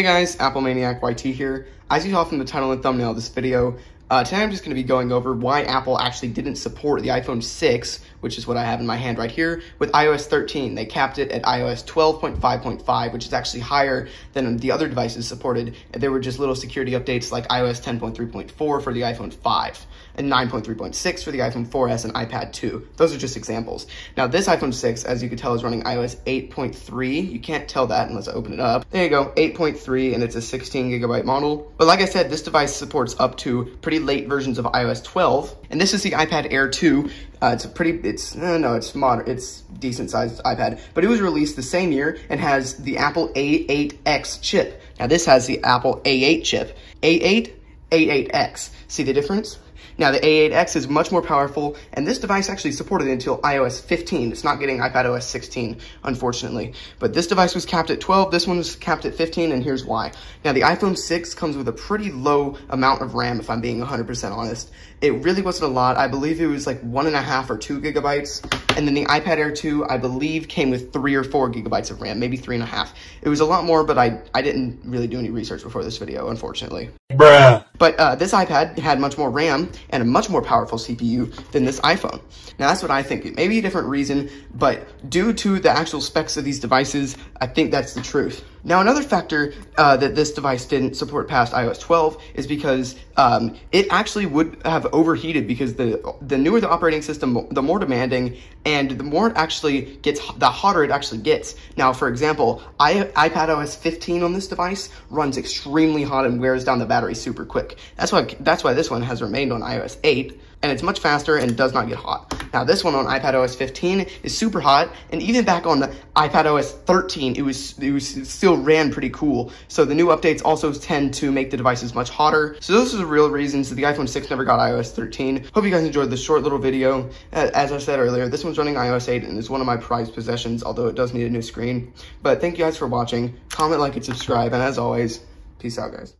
Hey guys, Apple Maniac YT here. As you saw from the title and thumbnail of this video, uh, today I'm just going to be going over why Apple actually didn't support the iPhone 6, which is what I have in my hand right here, with iOS 13. They capped it at iOS 12.5.5, which is actually higher than the other devices supported. There were just little security updates like iOS 10.3.4 for the iPhone 5 and 9.3.6 for the iPhone 4S and iPad 2. Those are just examples. Now this iPhone 6, as you can tell, is running iOS 8.3. You can't tell that unless I open it up. There you go, 8.3, and it's a 16 gigabyte model. But like I said, this device supports up to pretty late versions of iOS 12. And this is the iPad Air 2. Uh, it's a pretty, it's, uh, no, it's modern, it's decent sized iPad, but it was released the same year and has the Apple A8X chip. Now this has the Apple A8 chip. A8, A8X. See the difference? Now, the A8X is much more powerful, and this device actually supported until iOS 15. It's not getting iPad OS 16, unfortunately. But this device was capped at 12, this one was capped at 15, and here's why. Now, the iPhone 6 comes with a pretty low amount of RAM, if I'm being 100% honest. It really wasn't a lot. I believe it was like one and a half or two gigabytes. And then the iPad Air 2, I believe, came with three or four gigabytes of RAM, maybe three and a half. It was a lot more, but I, I didn't really do any research before this video, unfortunately. Bruh. But uh, this iPad had much more RAM and a much more powerful CPU than this iPhone. Now that's what I think. It may be a different reason, but due to the actual specs of these devices, I think that's the truth. Now another factor uh, that this device didn't support past iOS 12 is because um, it actually would have overheated because the the newer the operating system, the more demanding and the more it actually gets, the hotter it actually gets. Now, for example, I, iPad OS 15 on this device runs extremely hot and wears down the battery super quick. That's why that's why this one has remained on iOS 8 and it's much faster and does not get hot. Now this one on iPad OS 15 is super hot, and even back on the iPad OS 13, it was it was it still ran pretty cool. So the new updates also tend to make the devices much hotter. So those are the real reasons that the iPhone 6 never got iOS 13. Hope you guys enjoyed this short little video. As I said earlier, this one's running iOS 8 and is one of my prized possessions, although it does need a new screen. But thank you guys for watching. Comment, like, and subscribe, and as always, peace out, guys.